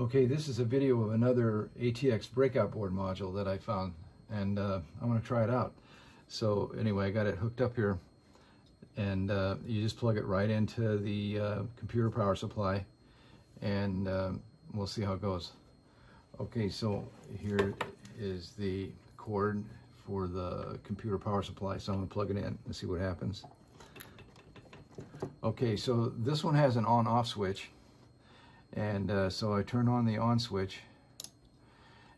Okay, this is a video of another ATX breakout board module that I found and uh, I'm going to try it out. So anyway, I got it hooked up here and uh, you just plug it right into the uh, computer power supply and um, we'll see how it goes. Okay, so here is the cord for the computer power supply. So I'm going to plug it in and see what happens. Okay, so this one has an on-off switch and uh, so I turn on the on switch.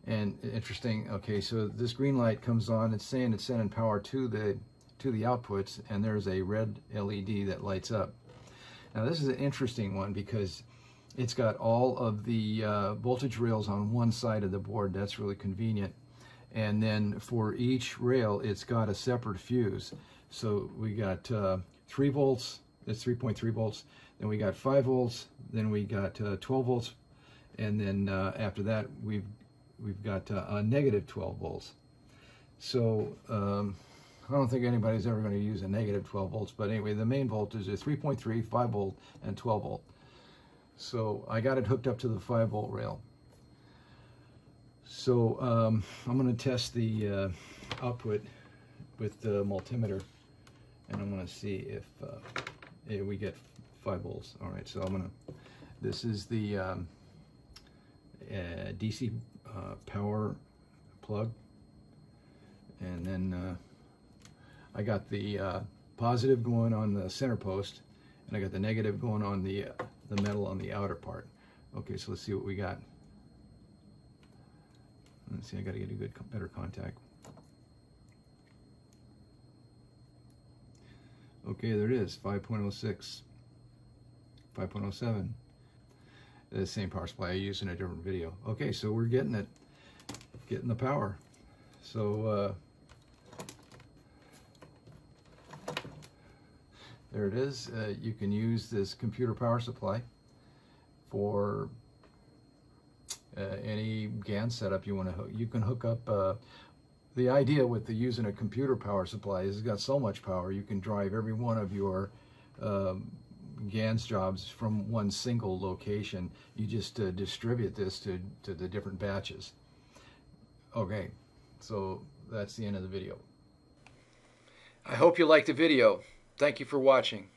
And interesting okay so this green light comes on. It's saying it's sending power to the to the outputs and there's a red LED that lights up. Now this is an interesting one because it's got all of the uh, voltage rails on one side of the board. That's really convenient. And then for each rail it's got a separate fuse. So we got uh, 3 volts that's 3.3 volts then we got 5 volts, then we got uh, 12 volts, and then uh, after that we've we've got uh, a negative 12 volts. So um, I don't think anybody's ever going to use a negative 12 volts, but anyway, the main voltage is 3.3, 5 volt, and 12 volt. So I got it hooked up to the 5 volt rail. So um, I'm going to test the uh, output with the multimeter, and I'm going to see if uh, we get five volts. All right, so I'm gonna, this is the um, uh, DC uh, power plug. And then uh, I got the uh, positive going on the center post and I got the negative going on the, uh, the metal on the outer part. Okay, so let's see what we got. Let's see, I gotta get a good, better contact. Okay, there it is, 5.06. 5.07. The same power supply I used in a different video. Okay, so we're getting it, getting the power. So uh, there it is. Uh, you can use this computer power supply for uh, any GAN setup you want to hook. You can hook up. The idea with the using a computer power supply is it's got so much power you can drive every one of your um, GANS jobs from one single location. You just uh, distribute this to, to the different batches. Okay, so that's the end of the video. I hope you liked the video. Thank you for watching.